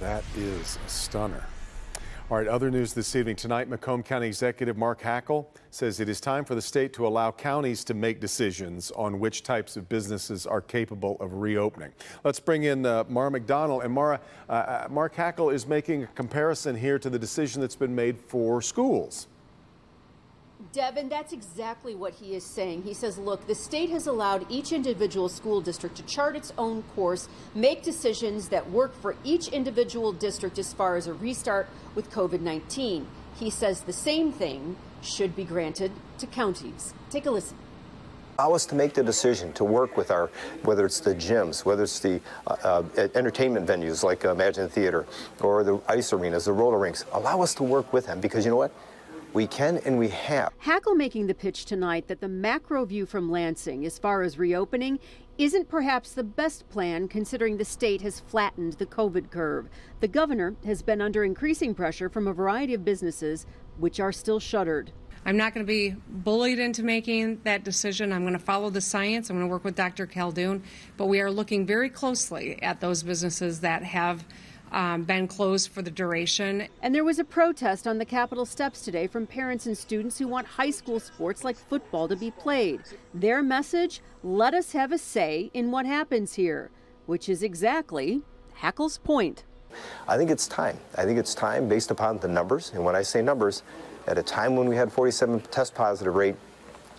That is a stunner. All right, other news this evening. Tonight, Macomb County Executive Mark Hackel says it is time for the state to allow counties to make decisions on which types of businesses are capable of reopening. Let's bring in uh, Mara McDonald. And Mara, uh, uh Mark Hackel is making a comparison here to the decision that's been made for schools. Devin, that's exactly what he is saying. He says, look, the state has allowed each individual school district to chart its own course, make decisions that work for each individual district as far as a restart with COVID 19. He says the same thing should be granted to counties. Take a listen allow us to make the decision to work with our, whether it's the gyms, whether it's the uh, uh, entertainment venues like uh, Emagine Theater or the ice arenas, the roller rinks. Allow us to work with them because you know what? We can and we have. Hackel making the pitch tonight that the macro view from Lansing as far as reopening isn't perhaps the best plan considering the state has flattened the COVID curve. The governor has been under increasing pressure from a variety of businesses which are still shuttered. I'm not going to be bullied into making that decision. I'm going to follow the science. I'm going to work with Dr. Khaldun. But we are looking very closely at those businesses that have um, been closed for the duration. And there was a protest on the Capitol steps today from parents and students who want high school sports like football to be played. Their message let us have a say in what happens here, which is exactly Hackel's point. I think it's time. I think it's time based upon the numbers. And when I say numbers, at a time when we had 47 test positive rate,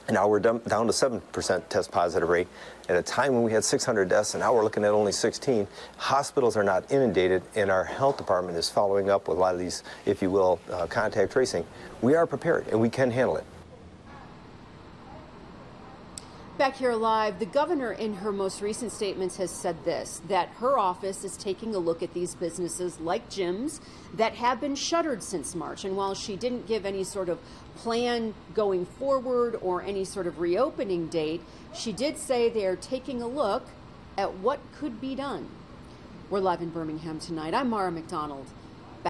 and now we're down to 7% test positive rate. At a time when we had 600 deaths, and now we're looking at only 16. Hospitals are not inundated, and our health department is following up with a lot of these, if you will, uh, contact tracing. We are prepared, and we can handle it. Back here live, the governor in her most recent statements has said this that her office is taking a look at these businesses like gyms that have been shuttered since March. And while she didn't give any sort of plan going forward or any sort of reopening date, she did say they are taking a look at what could be done. We're live in Birmingham tonight. I'm Mara McDonald.